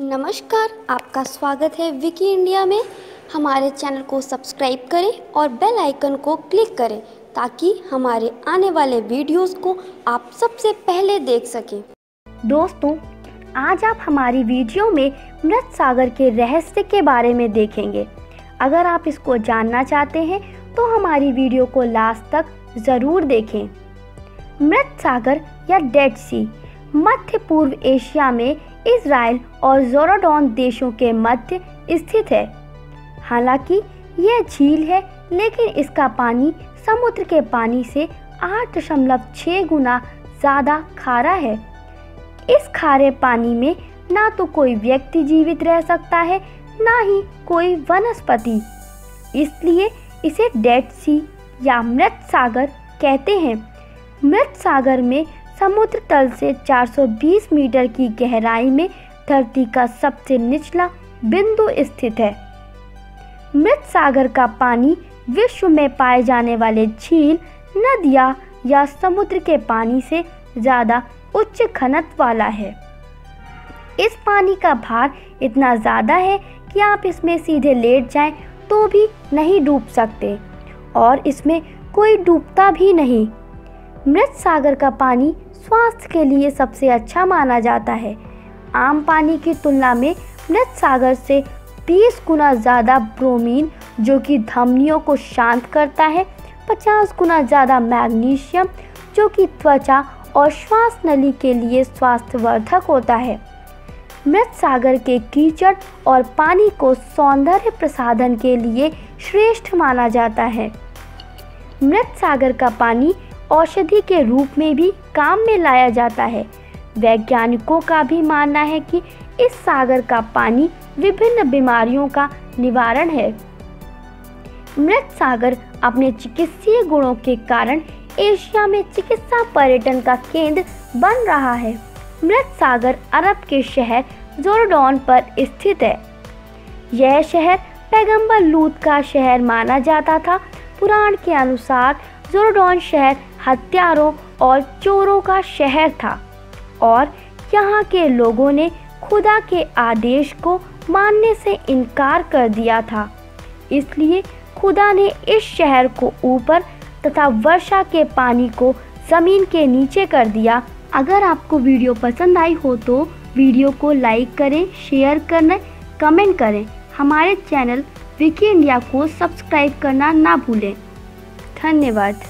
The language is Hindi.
नमस्कार, आपका स्वागत है विकी इंडिया में। हमारे चैनल को सब्सक्राइब करें और बेल आइकन को क्लिक करें ताकि हमारे आने वाले वीडियोस को आप सबसे पहले देख सकें। दोस्तों, आज आप हमारी वीडियो में मृत सागर के रहस्य के बारे में देखेंगे। अगर आप इसको जानना चाहते हैं तो हमारी वीडियो को लास्ट तक ज़रूर देखें। मृत सागर या डेड सी, मध्य पूर्व एशिया में इसराइल और जोरोडॉन देशों के मध्य स्थित है। हालाँकि यह झील है, लेकिन इसका पानी समुद्र के पानी से आठ दशमलव छः गुना ज़्यादा खारा है। इस खारे पानी में ना तो कोई व्यक्ति जीवित रह सकता है, ना ही कोई वनस्पति। इसलिए इसे डेड सी या मृत सागर कहते हैं। मृत सागर में समुद्र तल से 420 मीटर की गहराई में धरती का सबसे निचला बिंदु स्थित है। मृत सागर का पानी विश्व में पाए जाने वाले झील नदियाँ या समुद्र के पानी से ज़्यादा उच्च घनत्व वाला है। इस पानी का भार इतना ज़्यादा है कि आप इसमें सीधे लेट जाएँ तो भी नहीं डूब सकते और इसमें कोई डूबता भी नहीं। मृत सागर का पानी स्वास्थ्य के लिए सबसे अच्छा माना जाता है। आम पानी की तुलना में मृत सागर से 20 गुना ज़्यादा ब्रोमीन, जो कि धमनियों को शांत करता है 50 गुना ज़्यादा मैग्नीशियम, जो कि त्वचा और श्वास नली के लिए स्वास्थ्यवर्धक होता है। मृत सागर के कीचड़ और पानी को सौंदर्य प्रसाधन के लिए श्रेष्ठ माना जाता है। मृत सागर का पानी औषधि के रूप में भी काम में लाया जाता है। वैज्ञानिकों का भी मानना है कि इस सागर का पानी विभिन्न बीमारियों का निवारण है। मृत सागर अपने चिकित्सीय गुणों के कारण एशिया में चिकित्सा पर्यटन का केंद्र बन रहा है। मृत सागर अरब के शहर जोरडॉन पर स्थित है। यह शहर पैगंबर लूत का शहर माना जाता था। पुराण के अनुसार जोरडॉन शहर हत्यारों और चोरों का शहर था और यहाँ के लोगों ने खुदा के आदेश को मानने से इनकार कर दिया था। इसलिए खुदा ने इस शहर को ऊपर तथा वर्षा के पानी को ज़मीन के नीचे कर दिया। अगर आपको वीडियो पसंद आई हो तो वीडियो को लाइक करें, शेयर करें कमेंट करें। हमारे चैनल विकी इंडिया को सब्सक्राइब करना ना भूलें। धन्यवाद।